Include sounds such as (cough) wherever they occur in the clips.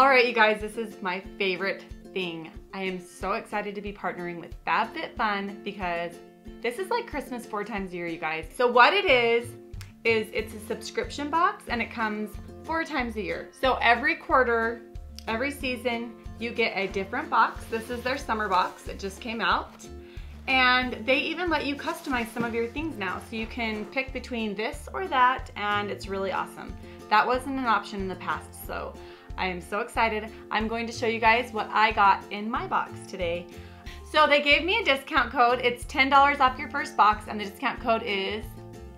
All right, you guys, this is my favorite thing. I am so excited to be partnering with FabFitFun because this is like Christmas four times a year, you guys. So what it is, is it's a subscription box and it comes four times a year. So every quarter, every season, you get a different box. This is their summer box. It just came out. And they even let you customize some of your things now. So you can pick between this or that and it's really awesome. That wasn't an option in the past, so I am so excited. I'm going to show you guys what I got in my box today. So they gave me a discount code. It's $10 off your first box and the discount code is,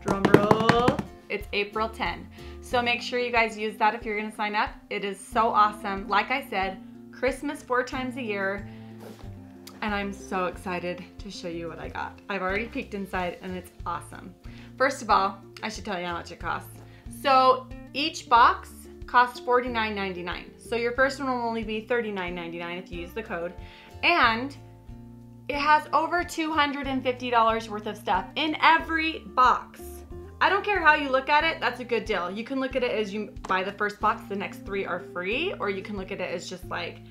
drum roll, it's April 10. So make sure you guys use that if you're gonna sign up. It is so awesome. Like I said, Christmas four times a year and I'm so excited to show you what I got. I've already peeked inside and it's awesome. First of all, I should tell you how much it costs. So each box costs $49.99. So your first one will only be $39.99 if you use the code. And it has over $250 worth of stuff in every box. I don't care how you look at it, that's a good deal. You can look at it as you buy the first box, the next three are free, or you can look at it as just like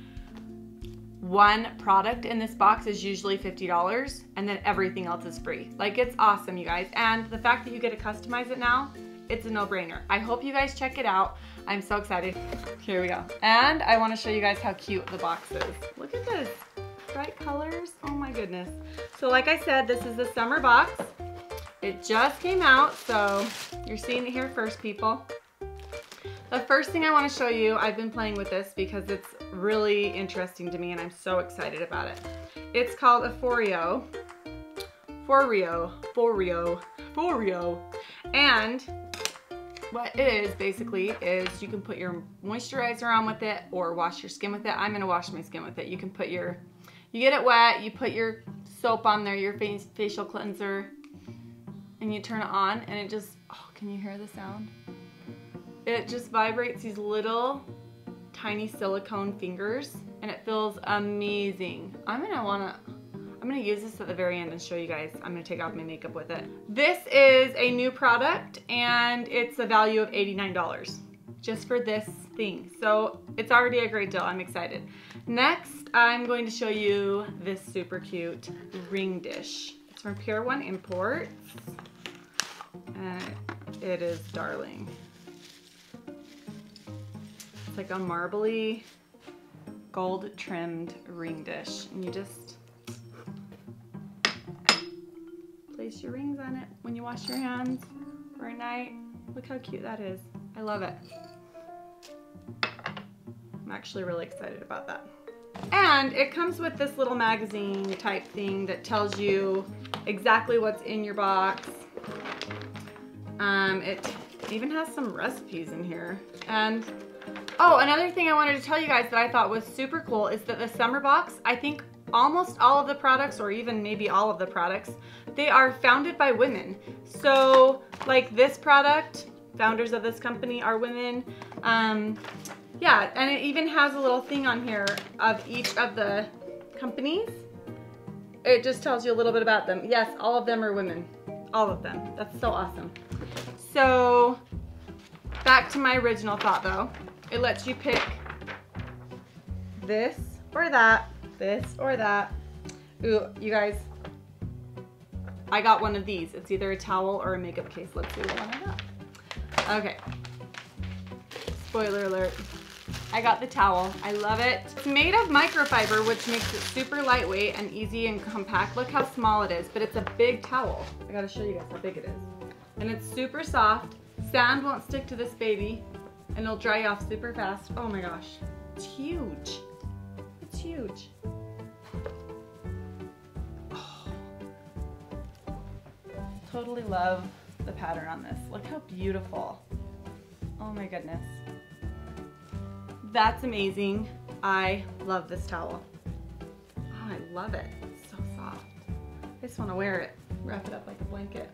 one product in this box is usually $50 and then everything else is free. Like it's awesome, you guys. And the fact that you get to customize it now, it's a no-brainer. I hope you guys check it out. I'm so excited. Here we go. And I wanna show you guys how cute the box is. Look at this, bright colors. Oh my goodness. So like I said, this is the summer box. It just came out, so you're seeing it here first, people. The first thing I wanna show you, I've been playing with this because it's really interesting to me and I'm so excited about it. It's called a Foreo. Foreo, Foreo, Foreo. And what it is basically is you can put your moisturizer on with it or wash your skin with it. I'm gonna wash my skin with it. You can put your, you get it wet, you put your soap on there, your face, facial cleanser, and you turn it on and it just, oh, can you hear the sound? It just vibrates these little tiny silicone fingers and it feels amazing. I'm gonna wanna, I'm gonna use this at the very end and show you guys. I'm gonna take off my makeup with it. This is a new product and it's a value of $89 just for this thing. So it's already a great deal, I'm excited. Next, I'm going to show you this super cute ring dish. It's from Pier 1 Imports. And it is darling. It's like a marbly gold trimmed ring dish. And you just your rings on it when you wash your hands for a night. Look how cute that is. I love it. I'm actually really excited about that. And it comes with this little magazine type thing that tells you exactly what's in your box. Um, it even has some recipes in here. And Oh, another thing I wanted to tell you guys that I thought was super cool is that the summer box, I think almost all of the products or even maybe all of the products, they are founded by women. So like this product, founders of this company are women. Um, yeah, and it even has a little thing on here of each of the companies. It just tells you a little bit about them. Yes, all of them are women. All of them. That's so awesome. So back to my original thought though. It lets you pick this or that, this or that. Ooh, you guys, I got one of these. It's either a towel or a makeup case. Let's see what one I got. Okay. Spoiler alert. I got the towel. I love it. It's made of microfiber, which makes it super lightweight and easy and compact. Look how small it is, but it's a big towel. I gotta show you guys how big it is. And it's super soft. Sand won't stick to this baby and it'll dry off super fast. Oh my gosh, it's huge. It's huge. Totally love the pattern on this. Look how beautiful. Oh my goodness. That's amazing. I love this towel. Oh, I love it. It's so soft. I just want to wear it, wrap it up like a blanket.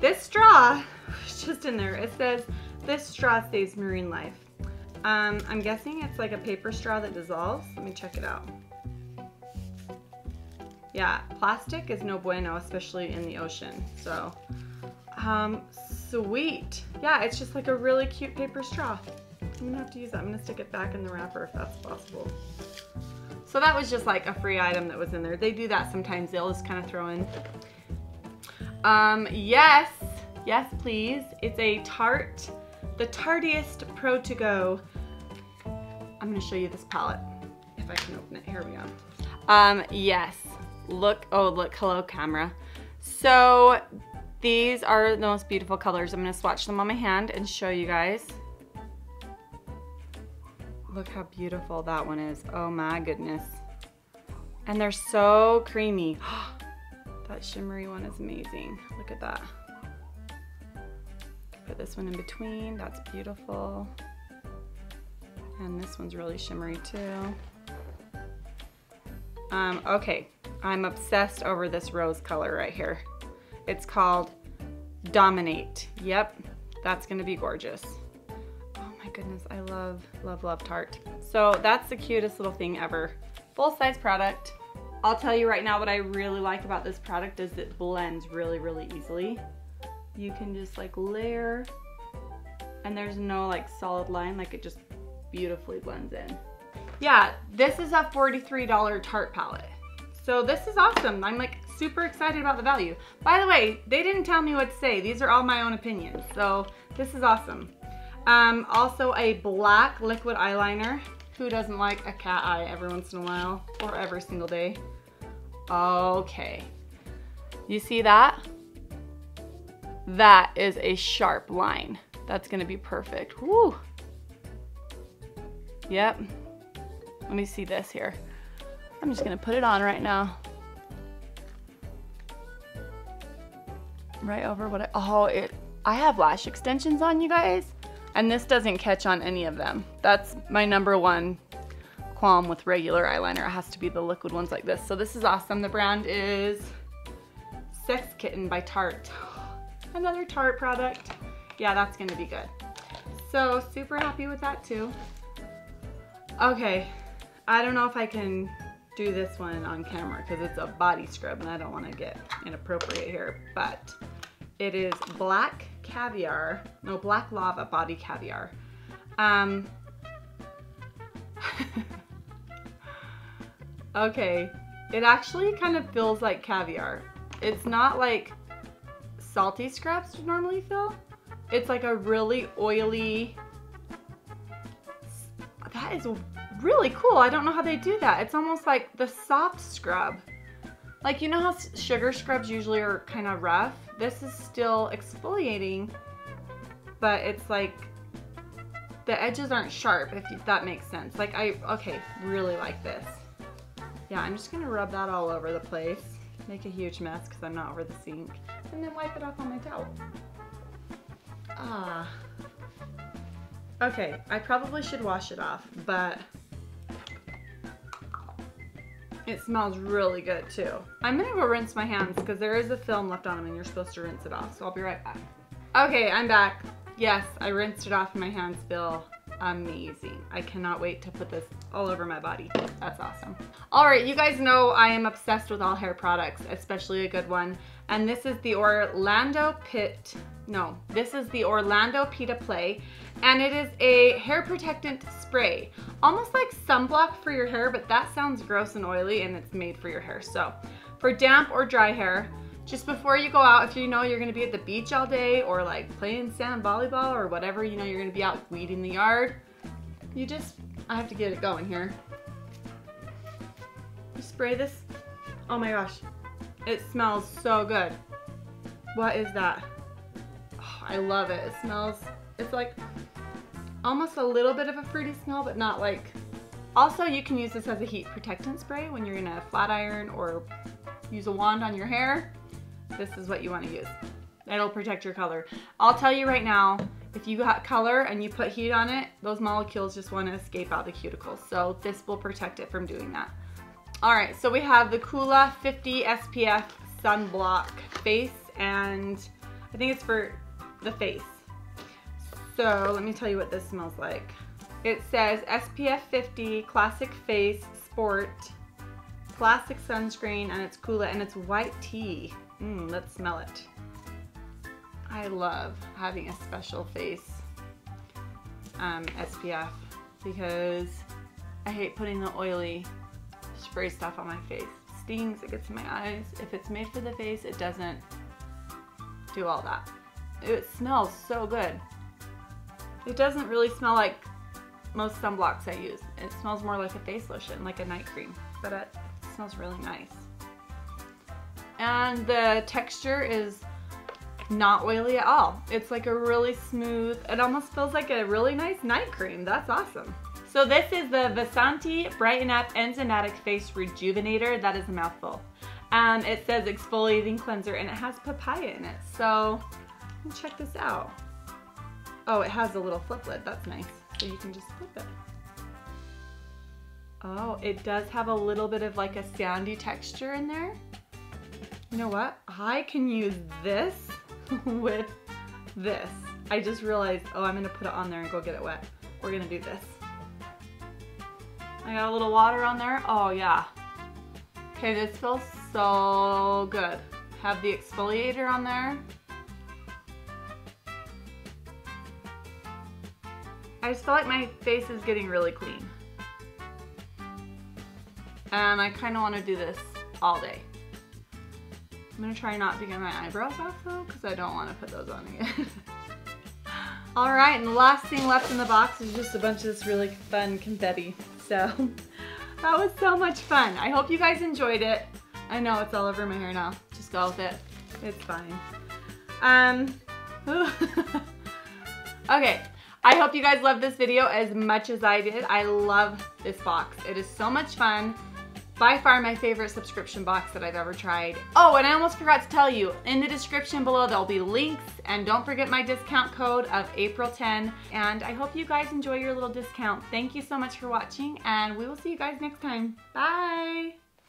This straw, (sighs) just in there, it says this straw saves marine life. Um, I'm guessing it's like a paper straw that dissolves. Let me check it out. Yeah, plastic is no bueno, especially in the ocean. So, um, sweet. Yeah, it's just like a really cute paper straw. I'm gonna have to use that. I'm gonna stick it back in the wrapper if that's possible. So that was just like a free item that was in there. They do that sometimes. They'll just kind of throw in. Um, yes, yes, please. It's a Tarte, the Tartiest Pro To Go. I'm gonna show you this palette if I can open it. Here we go. Um, yes, look, oh, look, hello camera. So these are the most beautiful colors. I'm gonna swatch them on my hand and show you guys. Look how beautiful that one is. Oh my goodness. And they're so creamy. (gasps) that shimmery one is amazing. Look at that. Put this one in between. That's beautiful. And this one's really shimmery too. Um, okay, I'm obsessed over this rose color right here. It's called Dominate. Yep, that's gonna be gorgeous. Oh my goodness, I love, love, love Tarte. So that's the cutest little thing ever. Full size product. I'll tell you right now what I really like about this product is it blends really, really easily. You can just like layer and there's no like solid line, like it just beautifully blends in. Yeah, this is a $43 Tarte palette. So this is awesome. I'm like super excited about the value. By the way, they didn't tell me what to say. These are all my own opinions. So this is awesome. Um, also a black liquid eyeliner. Who doesn't like a cat eye every once in a while or every single day? Okay. You see that? That is a sharp line. That's gonna be perfect. Woo. Yep. Let me see this here. I'm just gonna put it on right now. Right over what I, oh, it, I have lash extensions on you guys, and this doesn't catch on any of them. That's my number one qualm with regular eyeliner. It has to be the liquid ones like this. So this is awesome. The brand is Sex Kitten by Tarte. (gasps) Another Tarte product. Yeah, that's gonna be good. So super happy with that too. Okay, I don't know if I can do this one on camera because it's a body scrub and I don't want to get inappropriate here, but it is black caviar, no, black lava body caviar. Um, (laughs) okay, it actually kind of feels like caviar. It's not like salty scrubs normally feel. It's like a really oily, that is really cool. I don't know how they do that. It's almost like the soft scrub. Like, you know how sugar scrubs usually are kind of rough? This is still exfoliating, but it's like the edges aren't sharp, if that makes sense. Like, I, okay, really like this. Yeah, I'm just gonna rub that all over the place. Make a huge mess because I'm not over the sink. And then wipe it off on my towel. Ah. Okay, I probably should wash it off, but it smells really good too. I'm gonna go rinse my hands because there is a film left on them and you're supposed to rinse it off. So I'll be right back. Okay, I'm back. Yes, I rinsed it off and my hands feel amazing. I cannot wait to put this all over my body. That's awesome. All right, you guys know I am obsessed with all hair products, especially a good one. And this is the Orlando Pit, no, this is the Orlando Pita Play and it is a hair protectant spray. Almost like sunblock for your hair, but that sounds gross and oily and it's made for your hair. So for damp or dry hair, just before you go out, if you know you're gonna be at the beach all day or like playing sand volleyball or whatever, you know you're gonna be out weeding the yard, you just, I have to get it going here. You spray this, oh my gosh, it smells so good. What is that? I love it. It smells, it's like almost a little bit of a fruity smell, but not like... Also, you can use this as a heat protectant spray when you're gonna flat iron or use a wand on your hair. This is what you wanna use. It'll protect your color. I'll tell you right now, if you got color and you put heat on it, those molecules just wanna escape out the cuticles. So this will protect it from doing that. All right, so we have the Coola 50 SPF Sunblock Face, and I think it's for the face. So let me tell you what this smells like. It says SPF 50 Classic Face Sport Classic Sunscreen and it's Coola and it's white tea. Mmm, let's smell it. I love having a special face. um, SPF because I hate putting the oily spray stuff on my face. It stings, it gets in my eyes. If it's made for the face, it doesn't do all that. It smells so good. It doesn't really smell like most sunblocks I use. It smells more like a face lotion, like a night cream, but it smells really nice. And the texture is not oily at all. It's like a really smooth, it almost feels like a really nice night cream. That's awesome. So this is the Vasanti Brighten Up Enzymatic Face Rejuvenator. That is a mouthful. And it says exfoliating cleanser and it has papaya in it. So check this out. Oh, it has a little flip lid. That's nice. So you can just flip it. Oh, it does have a little bit of like a sandy texture in there. You know what? I can use this (laughs) with this. I just realized, oh, I'm gonna put it on there and go get it wet. We're gonna do this. I got a little water on there. Oh yeah. Okay, this feels so good. Have the exfoliator on there. I just feel like my face is getting really clean. And I kind of want to do this all day. I'm going to try not to get my eyebrows off though, because I don't want to put those on again. (laughs) Alright, and the last thing left in the box is just a bunch of this really fun confetti. So, (laughs) that was so much fun. I hope you guys enjoyed it. I know it's all over my hair now. Just go with it. It's fine. Um, (laughs) okay, I hope you guys love this video as much as I did. I love this box. It is so much fun. By far my favorite subscription box that I've ever tried. Oh, and I almost forgot to tell you, in the description below there'll be links and don't forget my discount code of April 10. And I hope you guys enjoy your little discount. Thank you so much for watching and we will see you guys next time. Bye!